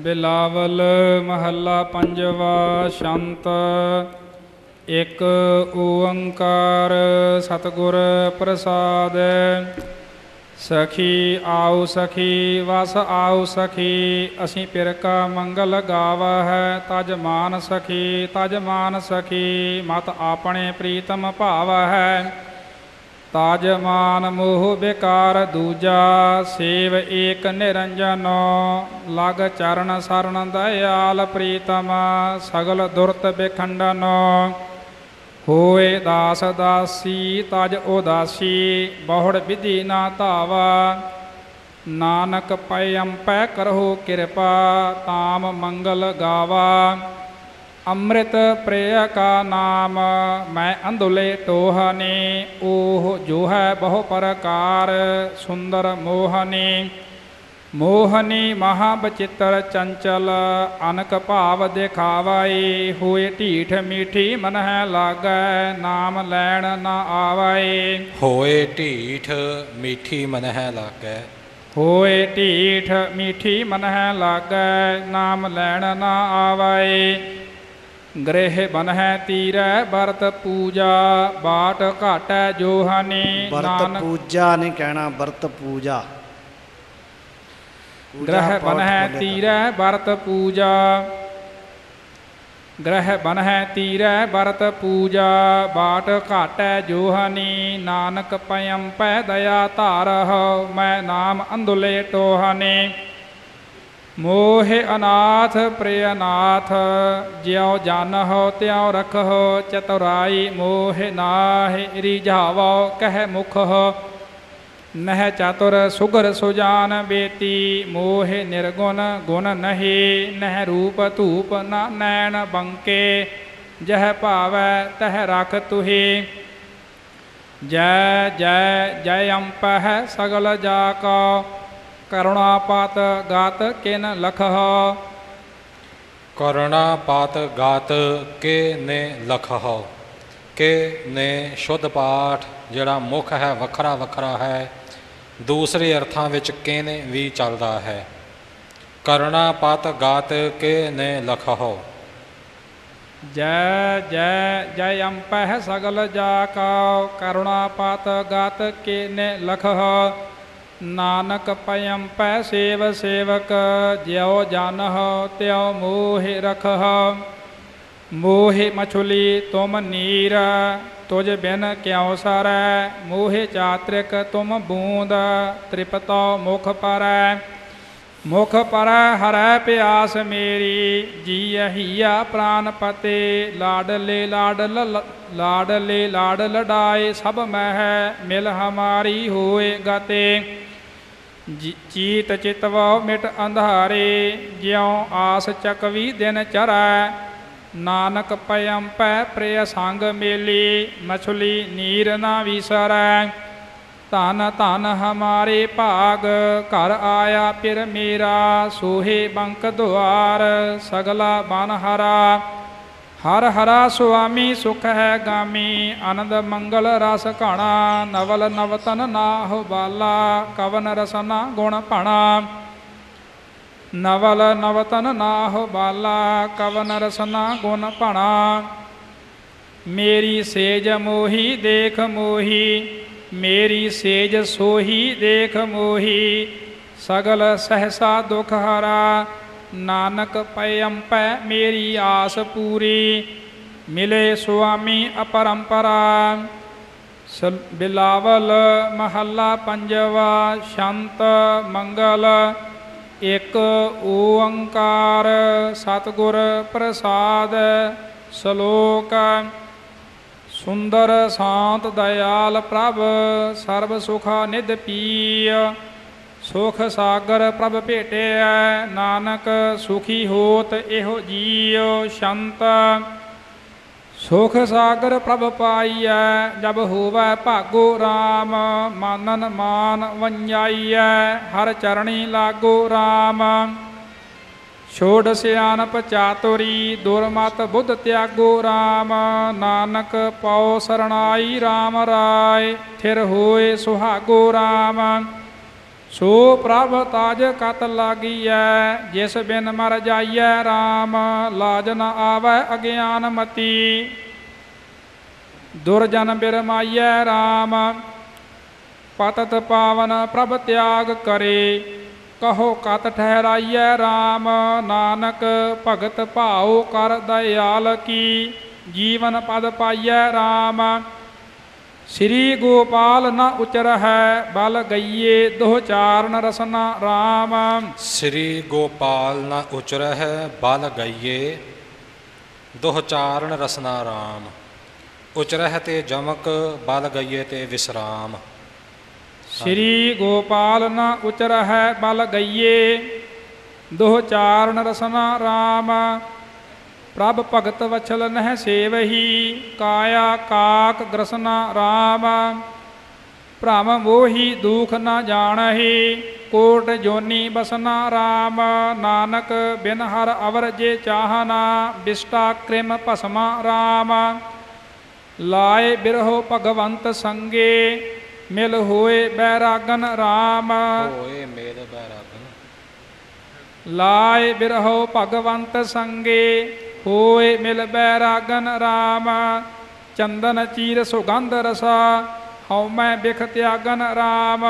ਬਿਲਾਵਲ ਮਹੱਲਾ ਪੰਜਵਾ ਸ਼ੰਤ, ਇੱਕ ਓੰਕਾਰ ਸਤਿਗੁਰ ਪ੍ਰਸਾਦ। ਸਖੀ ਆਉ ਸਖੀ, ਵਸ ਆਉ ਸਖੀ, ਅਸੀਂ ਪਿਰ ਕਾ ਮੰਗਲ ਗਾਵਾ ਹੈ ਤਜ ਮਾਨ ਸਖੀ, ਤਜ ਮਾਨ ਸਖੀ, ਮਤ ਆਪਣੇ ਪ੍ਰੀਤਮ ਭਾਵ ਹੈ ਤਾਜ ਮਾਨ ਮੋਹ ਬਿਕਾਰ ਦੂਜਾ, ਸੇਵ ਏਕ ਨਿਰੰਜਨੋ, ਲਗ ਚਰਨ ਸਰਣ ਦਇਆਲ ਪ੍ਰੀਤਮ, ਸਗਲ ਦੁਰਤ ਬਿਖੰਡਨੋ। ਹੋਏ ਦਾਸ ਦਾਸੀ, ਤਜ ਉਦਾਸੀ, ਬਹੁੜ ਵਿਧੀ ਨਾ ਧਾਵਾ। ਨਾਨਕ ਪੈ ਅੰਪੈ ਕਰਹੁ ਕਿਰਪਾ, ਤਾਮ ਮੰਗਲ ਗਾਵਾ। ਅੰਮ੍ਰਿਤ ਪ੍ਰਿਯ ਕਾ ਨਾਮ ਮੈਂ ਅੰਧੁਲੇ ਟੋਹਨੀ ਉਹ ਜੋ ਹੈ ਬਹੁ ਪ੍ਰਕਾਰ ਸੁੰਦਰ ਮੋਹਨੀ। ਮੋਹਨੀ ਮਹਾ ਬਚਿੱਤਰ ਚੰਚਲ ਅਨਕ ਭਾਵ ਦਿਖਾਵਾਈ ਹੋਏ ਢੀਠ ਮੀਠੀ ਮਨ ਹੈ ਲਾਗੈ ਨਾਮ ਲੈਣ ਨਾ ਆਵਾਏ ਹੋਏ ਢੀਠ ਮੀਠੀ ਮਨਹਿ ਲਾਗੈ। ਹੋਏ ਢੀਠ ਮੀਠੀ ਮਨ ਹੈ ਲਾਗੈ ਨਾਮ ਲੈਣ ਨਾ ਆਵਾਏ ਗ੍ਰਹਿ ਬਨ ਹੈ ਤੀਰੈ ਬਰਤ ਪੂਜਾ ਬਾਟ ਘਾਟੈ ਜੋਹਾਨੀ ਵਰਤ ਪੂਜਾ ਨਹੀਂ ਕਹਿਣਾ ਵਰਤ ਪੂਜਾ। ਗ੍ਰਹਿ ਬਹੁਤ ਬਨ ਹੈ ਬੋਲੇਗਾ। ਤੀਰੈ ਬਰਤ ਪੂਜਾ। ਗ੍ਰਹਿ ਬਨ ਹੈ ਤੀਰੈ ਬਰਤ ਪੂਜਾ ਬਾਟ ਘਾਟੈ ਜੋਹਾਨੀ ਨਾਨਕ ਪਇੰ ਪੈ ਦਇਆ ਧਾਰਹੁ ਮੈਂ ਨਾਮ ਅੰਧੁਲੇ ਟੋਹਾਨੀ। ਮੋਹ ਅਨਾਥ ਪ੍ਰਿਯ ਅਨਾਥ ਜਿਉ ਜਾਣਹੁ ਤਿਉ ਰਖਹੁ, ਚਤੁਰਾਈ ਮੋਹ ਨਾਹਿ ਰਿਝਾਵੋ ਕਹਿ ਮੁਖਹੁ। ਨਹਿ ਚਾਤੁਰ ਸੁਗਰ ਸੁਜਾਨ ਬੇਤੀ, ਮੋਹ ਨਿਰਗੁਣ ਗੁਣ ਨਹੀ, ਨਹਿ ਰੂਪ ਧੂਪ ਨ ਨੈਣ ਬੰਕੇ, ਜਹ ਭਾਵੈ ਤਹ ਰਖ ਤੁਹੀ। ਜੈ ਜੈ ਜੈ ਅੰਪਹ ਸਗਲ ਜਾ ਕੋ ਪਾਤ ਗਾਤ ਕਿਨ ਲਖਹ? ਕਰੁਣਾ ਪਾਤ ਗਾਤ ਕੇ ਨੇ ਲਖਹੁ? ਕੇ ਨੇ ਸ਼ੁੱਧ ਪਾਠ ਜਿਹੜਾ ਮੁਖ ਹੈ ਵੱਖਰਾ ਵੱਖਰਾ ਹੈ ਦੂਸਰੇ ਅਰਥਾਂ ਵਿੱਚ ਕੇ ਨੇ ਵੀ ਚੱਲਦਾ ਹੈ? ਕਰੁਣਾ ਪਾਤ ਗਾਤ ਕੇ ਨੇ ਲਖਹੁ? ਜੈ ਜੈ ਜੈ ਅੰਪਹ ਸਗਲ ਜਾ ਕੋ ਕਰੁਣਾ ਪਾਤ ਗਾਤ ਕਿਨ ਲਖਹ? ਨਾਨਕ ਪਇੰ ਪੈ ਸੇਵ ਸੇਵਕ, ਜਿਉ ਜਾਣਹ ਤਿਉ ਮੋਹ ਰਖਹ। ਮੋਹਿ ਮਛੁਲੀ ਤੁਮ ਨੀਰ, ਤੁਜ ਬਿਨ ਕਿਉ ਸਰੈ। ਮੋਹਿ ਚਾਤ੍ਰਿਕ ਤੁਮ ਬੂੰਦ, ਤ੍ਰਿਪਤੋ ਮੁਖ ਪਰੈ। ਮੁਖ ਪਰੈ ਹਰੈ ਪਿਆਸ ਮੇਰੀ ਜੀ ਅਹੀਆ ਪ੍ਰਾਨ ਪਤੇ। ਲਾਡਲੇ ਲਾਡਲ ਲ- ਲਾਡਲੇ ਲਾਡ ਲਡਾਏ ਸਭ ਮਹਿ, ਮਿਲ ਹਮਾਰੀ ਹੋਏ ਗਤੇ। ਚੀਤ ਚਿਤਵ ਮਿਟ ਅੰਧਾਰੇ, ਜਿਉ ਆਸ ਚਕਵੀ ਦਿਨ ਚਰੈ ਨਾਨਕ ਪਇੰ ਪੈ ਪ੍ਰਿਯ ਸੰਗ ਮੇਲੀ, ਮਛਲੀ ਨੀਰ ਨਾ ਵਿਸਰੈ। ਧਨ ਧਨ ਹਮਾਰੇ ਭਾਗ, ਘਰ ਆਇਆ ਪਿਰ ਮੇਰਾ। ਸੋਹੇ ਬੰਕ ਦੁਆਰ, ਸਗਲਾ ਬਨ ਹਰਾ। ਹਰ ਹਰਾ ਸੁਆਮੀ ਸੁਖ ਹੈ ਗਾਮੀ, ਆਨੰਦ ਮੰਗਲ ਰਸ ਘਣਾ, ਨਵਲ ਨਵਤਨ ਨਾਹੁ ਬਾਲਾ, ਕਵਨ ਰਸਨਾ ਗੁਣ ਭਣਾ। ਨਵਲ ਨਵਤਨ ਨਾਹੁ ਬਾਲਾ, ਕਵਨ ਰਸਨਾ ਗੁਣ ਭਣਾ। ਮੇਰੀ ਸੇਜ ਮੋਹੀ ਦੇਖ ਮੋਹੀ, ਮੇਰੀ ਸੇਜ ਸੋਹੀ ਦੇਖ ਮੋਹੀ, ਸਗਲ ਸਹਸਾ ਦੁਖ ਹਰਾ। ਨਾਨਕ ਪਇੰ ਪੈ ਮੇਰੀ ਆਸ ਪੂਰੀ। ਮਿਲੇ ਸੁਆਮੀ ਅਪਰੰਪਰਾ। ਬਿਲਾਵਲ ਮਹੱਲਾ ਪੰਜਵਾ, ਸ਼ੰਤ ਮੰਗਲ, ਇੱਕ ਓੰਕਾਰ, ਸਤਿਗੁਰ ਪ੍ਰਸਾਦ ਸ਼ਲੋਕ। ਸੁੰਦਰ ਸ਼ਾਂਤ ਦਇਆਲ ਪ੍ਰਭ, ਸਰਬ ਸੁਖ ਨਿਧ ਪੀय ਸੁਖ ਸਾਗਰ ਪ੍ਰਭ ਭੇਟਿਆ ਨਾਨਕ ਸੁਖੀ ਹੋਤ ਇਹੋ ਜੀਉ ਸ਼ੰਤ। ਸੁਖ ਸਾਗਰ ਪ੍ਰਭ ਪਾਈਐ, ਜਬ ਹੋਵੈ ਭਾਗੋ RAM ਮਾਨਨ ਮਾਨ ਵੰਜਾਈਐ, ਹਰ ਚਰਣੀ ਲਾਗੋ RAM ਛੋੜ ਸਿਆਨਪ ਚਾਤੁਰੀ, ਦੁਰਮਤ ਬੁੱਧ ਤਿਆਗੋ RAM ਨਾਨਕ ਪਉ ਸਰਣਾਈ RAM ਰਾਏ, ਥਿਰ ਹੋਏ ਸੁਹਾਗੋ RAM ਸੋ ਪ੍ਰਭ ਤਾਜ ਕਤ ਲਾਗੀਐ, ਜਿਸ ਬਿਨ ਮਰ ਜਾਈਐ RAM ਲਾਜ ਨ ਆਵੈ ਅਗਿਆਨ ਮਤੀ। ਦੁਰਜਨ ਬਿਰਮਾਈਐ RAM ਪਤਤ ਪਾਵਨ ਪ੍ਰਭ ਤਿਆਗ ਕਰੇ। ਕਹੋ ਕਤ ਠਹਿਰਾਈਐ RAM ਨਾਨਕ ਭਗਤ ਭਾਉ ਕਰ ਦਇਆਲ ਕੀ। ਜੀਵਨ ਪਦ ਪਾਈਐ RAM ਸ੍ਰੀ ਗੋਪਾਲ ਨ ਉਚਰਹਿ ਬਲ ਗਈਏ ਦੋਹ ਚਾਰਨ ਰਸਨਾ RAM ਸ੍ਰੀ ਗੋਪਾਲ ਨ ਉਚਰਹਿ ਬਲ ਗਈਏ ਦੁਹ ਚਾਰਨ ਰਸਨਾ ਰਾਮ। ਉਚਰਹਿ ਤੇ ਜਮਕ ਬਲ ਗਈਏ ਤੇ ਵਿਸਰਾਮ। ਸ੍ਰੀ ਗੋਪਾਲ ਨ ਉਚਰਹਿ ਬਲ ਗਈਏ ਦੋਹ ਚਾਰਨ ਰਸਨਾ RAM ਪ੍ਰਭ ਭਗਤ ਵਛਲ ਨਹਿ ਸੇਵਹੀ ਕਾਇਆ ਕਾਕ ਗ੍ਰਸਨਾ RAM ਭ੍ਰਮ ਮੋਹੀ ਦੁਖ ਨ ਜਾਣਹੀ ਕੋਟ ਜੋਨੀ ਬਸਨਾ RAM ਨਾਨਕ ਬਿਨ ਹਰ ਅਵਰ ਜੇ ਚਾਹਨਾ ਬਿਸਟਾ ਕ੍ਰਿਮ ਭਸਮਾ RAM ਲਾਏ ਬਿਰਹੋ ਭਗਵੰਤ ਸੰਗੇ ਮਿਲ ਹੋਏ ਬੈਰਾਗਨ RAM ਹੋਏ ਮੇਲ ਬੈਰਾਗਨ। ਲਾਏ ਬਿਰਹੋ ਭਗਵੰਤ ਸੰਗੇ ਹੋਏ ਮਿਲ ਬੈਰਾਗਨ RAM ਚੰਦਨ ਚੀਰ ਸੁਗੰਧ ਰਸਾ, ਹਉ ਮੈਂ ਬਿਖ ਤਿਆਗਨ RAM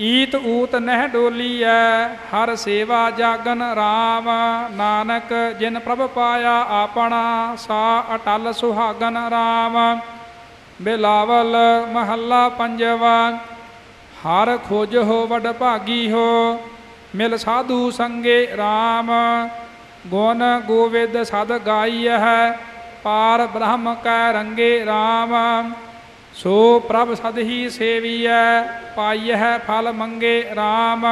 ਈਤ ਊਤ ਨਹਿ ਡੋਲੀਐ, ਹਰ ਸੇਵਾ ਜਾਗਨ RAM ਨਾਨਕ ਜਿਨ ਪ੍ਰਭ ਪਾਇਆ ਆਪਣਾ, ਸਾ ਅਟਲ ਸੁਹਾਗਨ RAM ਬਿਲਾਵਲ ਮਹੱਲਾ ਪੰਜਵਾ, ਹਰ ਖੋਜ ਹੋ ਵਡ ਭਾਗੀ ਹੋ, ਮਿਲ ਸਾਧੂ ਸੰਗੇ RAM ਗੁਣ ਗੋਵਿੰਦ ਸਦ ਗਾਈ ਹੈ ਪਾਰ ਬ੍ਰਹਮ ਕੈ ਰੰਗੇ RAM ਸੋ ਪ੍ਰਭ ਸਦ ਹੀ ਸੇਵੀਐ ਹੈ ਫਲ ਮੰਗੇ RAM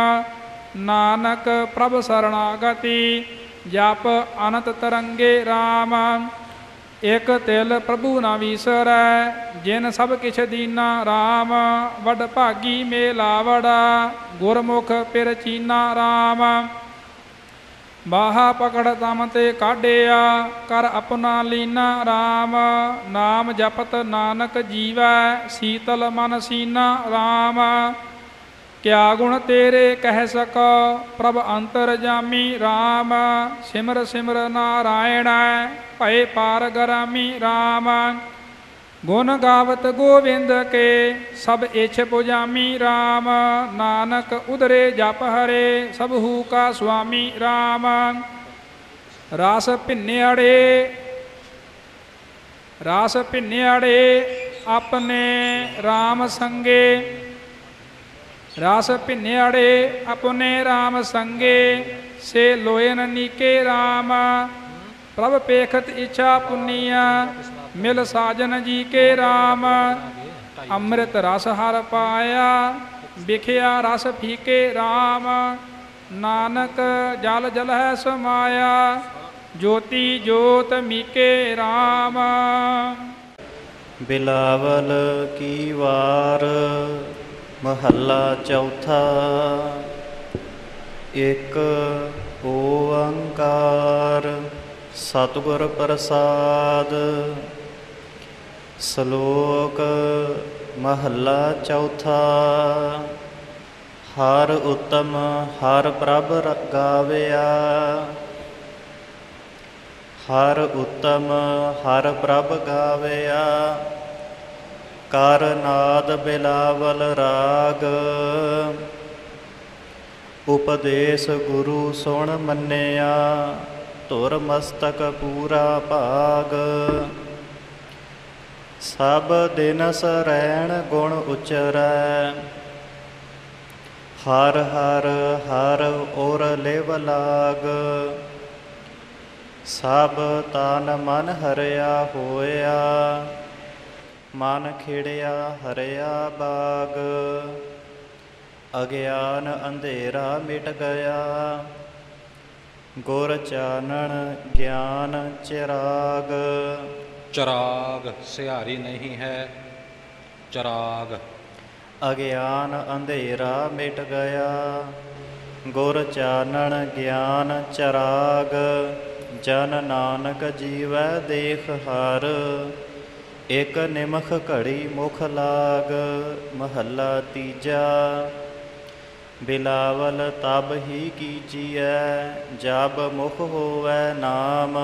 ਨਾਨਕ ਪ੍ਰਭ ਸਰਣਾਗਤੀ, ਜਪ ਅਨੰਤ ਤਰੰਗੇ RAM ਇਕ ਤਿਲ ਪ੍ਰਭੂ ਨਾ ਵੀਸਰੈ, ਜਿਨ ਸਭ ਕਿਛ ਦੀਨਾ RAM ਵਡ ਭਾਗੀ ਮੇਲਾਵੜਾ, ਗੁਰਮੁਖ ਪਿਰ ਚੀਨਾ RAM ਬਾਹਾ ਪਕੜ ਤਮ ਤੇ ਕਾਢਿਆ, ਕਰ ਆਪਣਾ ਲੀਨਾ RAM ਨਾਮ ਜਪਤ ਨਾਨਕ ਜੀਵੈ, ਸੀਤਲ ਮਨ ਸੀਨਾ RAM ਕਿਆ ਗੁਣ ਤੇਰੇ ਕਹਿ ਸਕੋ, ਪ੍ਰਭ ਅੰਤਰ ਜਾਮੀ RAM ਸਿਮਰ ਸਿਮਰ ਨਾਰਾਇਣ, ਭਏ ਪਾਰ ਗਰਾਮੀ RAM ਗੁਣ ਗਾਵਤ ਗੋਵਿੰਦ ਕੇ, ਸਭ ਇਛ ਪੁਜਾਮੀ RAM ਨਾਨਕ ਉਦਰੇ ਜਪ ਹਰੇ, ਸਭ ਹੂ ਕਾ ਸੁਆਮੀ RAM ਰਾਸ ਭਿੰਨਿਆੜੇ ਰਾਸ ਭਿੰਨਿਆੜੇ ਆਪਣੇ RAM ਸੰਗੇ। ਰਾਸ ਭਿੰਨਿਆੜੇ ਆਪਣੇ RAM ਸੰਗੇ, ਸੇ ਲੋਇਨ ਨੀਕੇ RAM ਪ੍ਰਭ ਪੇਖਤ ਇਛਾ ਪੁੰਨੀਆ ਮਿਲ ਸਾਜਨ ਜੀ ਕੇ RAM ਅੰਮ੍ਰਿਤ ਰਸ ਹਰ ਪਾਇਆ, ਵਿਖਿਆ ਰਸ ਫੀਕੇ RAM ਨਾਨਕ ਜਲ ਜਲ ਹੈ ਸਮਾਇਆ, ਜੋਤੀ ਜੋਤ ਮੀਕੇ RAM ਬਿਲਾਵਲ ਕੀ ਵਾਰ, ਮਹੱਲਾ ਚੌਥਾ। ਇੱਕ ਓੰਕਾਰ, ਸਤਿਗੁਰ ਪ੍ਰਸਾਦ। ਸ਼ਲੋਕ ਮਹੱਲਾ ਚੌਥਾ। ਹਰ ਉਤਮ, ਹਰ ਪ੍ਰਭ ਗਾਵਿਆ। ਹਰ ਉਤਮ, ਹਰ ਪ੍ਰਭ ਗਾਵਿਆ। ਕਰ ਨਾਦ ਬਿਲਾਵਲ ਰਾਗ। ਉਪਦੇਸ਼ ਗੁਰੂ ਸੁਣ ਮੰਨਿਆ। ਧੁਰ ਮਸਤਕ ਪੂਰਾ ਭਾਗ। ਸਭ ਦਿਨ ਰਹਿਣ ਗੁਣ ਉਚਰੈ। ਹਰ ਹਰ ਹਰ ਔਰ ਲਿਵ ਲਾਗ। ਸਭ ਤਨ ਮਨ ਹਰਿਆ ਹੋਇਆ। ਮਨ ਖਿੜਿਆ ਹਰਿਆ ਬਾਗ। ਅਗਿਆਨ ਅੰਧੇਰਾ ਮਿਟ ਗਿਆ। ਗੁਰ ਚਾਨਣ ਗਿਆਨ ਚਿਰਾਗ। ਚਰਾਗ ਸਿਹਾਰੀ ਨਹੀਂ ਹੈ, ਚਰਾਗ। ਅਗਿਆਨ ਅੰਧੇਰਾ ਮਿਟ ਗਿਆ, ਗੁਰ ਚਾਨਣ ਗਿਆਨ ਚਰਾਗ। ਜਨ ਨਾਨਕ ਜੀਵੈ ਦੇਖ ਹਰ, ਇਕ ਨਿਮਖ ਘੜੀ ਮੁਖ ਲਾਗ, ਮਹੱਲਾ ਤੀਜਾ। ਬਿਲਾਵਲ ਤਬ ਹੀ ਕੀਜੀਐ ਜਬ ਮੁਖ ਹੋਵੈ ਨਾਮ।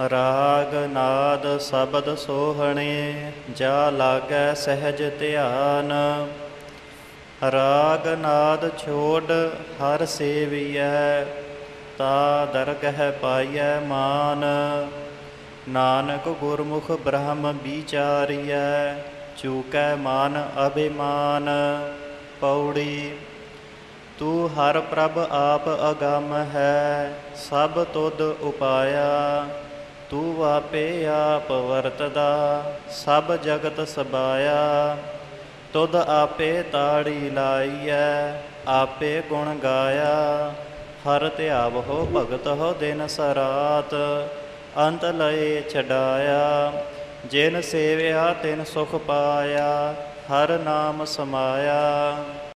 ਰਾਗ ਨਾਦ ਸ਼ਬਦ ਸੋਹਣੇ, ਜਾ ਲਾਗੈ ਸਹਿਜ ਧਿਆਨ। ਰਾਗ ਨਾਦ ਛੋੜ ਹਰ ਸੇਵੀਐ, ਤਾ ਦਰਗਹਿ ਪਾਈਐ ਮਾਨ। ਨਾਨਕ ਗੁਰਮੁਖ ਬ੍ਰਹਮ ਵਿਚਾਰੀਐ, ਚੂਕੈ ਮਾਨ ਅਭਿਮਾਨ। ਪੌੜੀ, ਤੂੰ ਹਰ ਪ੍ਰਭ ਆਪ ਅਗੰਮ ਹੈ, ਸਭ ਤੁਧ ਉਪਾਇਆ। ਤੂੰ ਆਪੇ ਆਪ ਵਰਤਦਾ, ਸਭ ਜਗਤ ਸਬਾਇਆ। ਤੁਧ ਆਪੇ ਤਾੜੀ ਲਾਈਐ, ਆਪੇ ਗੁਣ ਗਾਇਆ। ਹਰ ਧਿਆਵ ਹੋ ਭਗਤ ਹੋ ਦਿਨ ਸਰਾਤ, ਅੰਤ ਲਏ ਛਡਾਇਆ। ਜਿਨ ਸੇਵਿਆ ਤਿਨ ਸੁਖ ਪਾਇਆ, ਹਰ ਨਾਮ ਸਮਾਇਆ।